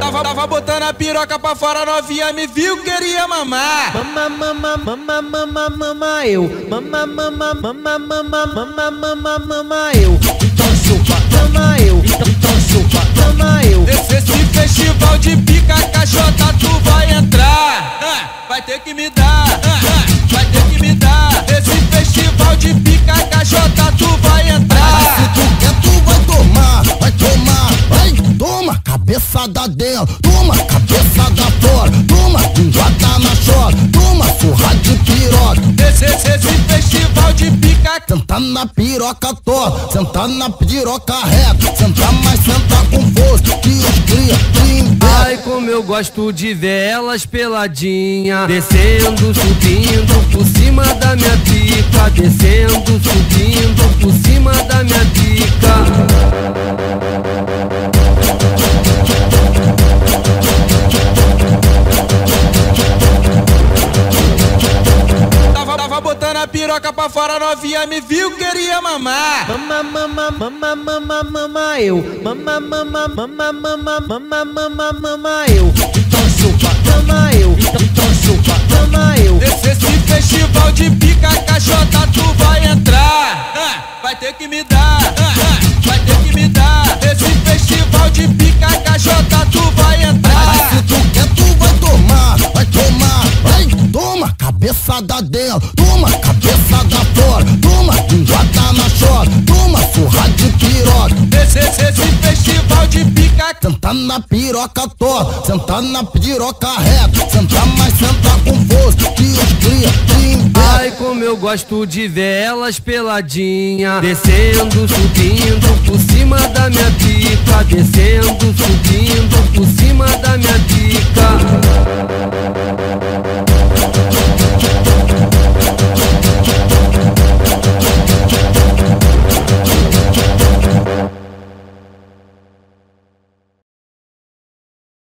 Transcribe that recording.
Tava, tava botando a piroca pra fora, novinha me viu, queria mamar. Mama, mama, mama, mama, mama, eu. Mama, mama, mama, mama, mama, mama, mama, eu. Então chupa, cabeçada dentro, toma, cabeçada fora, toma, enjota na chora, toma, surra de piroca, Esse, esse, esse festival de pica senta na piroca torta, senta na piroca reta, senta mais, senta com força, que os cria. Ai, como eu gosto de ver elas peladinha Descendo, subindo por cima da minha pica Descendo, subindo por cima a piroca pra fora, novinha me viu, queria mamar. Mama, mama, mama, mama, mama, eu. Mama, mama, mama, mama, mama, mama, mama, eu. Então chupa, mama, eu. Então, chupa, mama, eu. Esse, esse festival de pica caixota tu vai entrar. Ah, vai ter que me dar, ah, ah, vai ter que me dar. Esse festival de pica cabeçada dentro, toma, cabeçada fora, toma, enjota na chora, toma, surra de piroca, Esse, esse, esse festival de pica. Senta na piroca torta, senta na piroca reta, senta mais, senta com força, que os cria, impede. Ai, como eu gosto de ver elas peladinha. Descendo, subindo por cima da minha pica Descendo, subindo